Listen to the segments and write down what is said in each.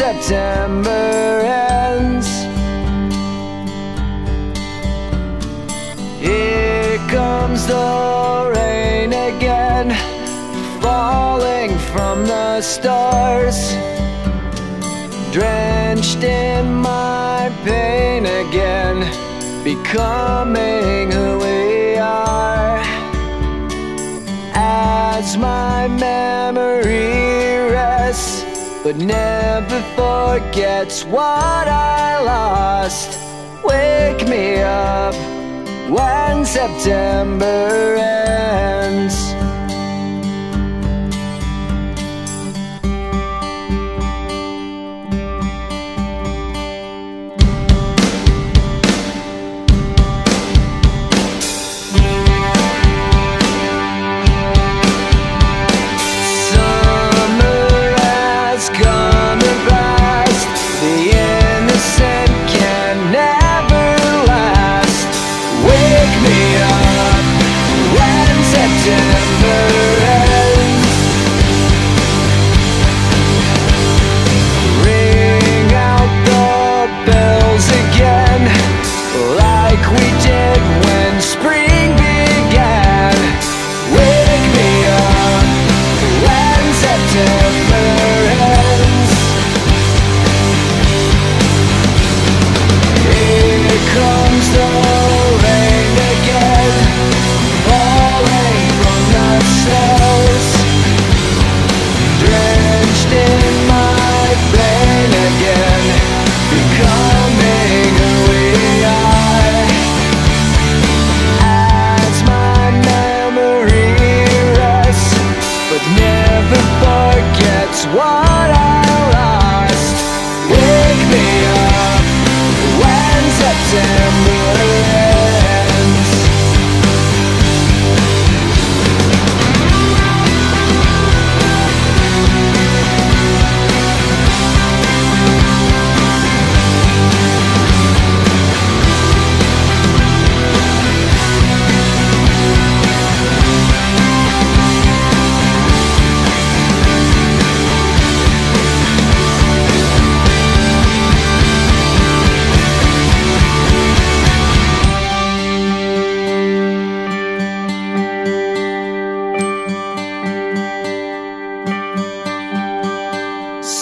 September ends. Here comes the rain again, falling from the stars. Drenched in my pain again, becoming who we are. As my but never forgets what I lost. Wake me up when September ends. What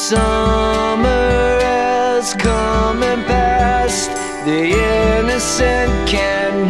Summer has come and passed. The innocent can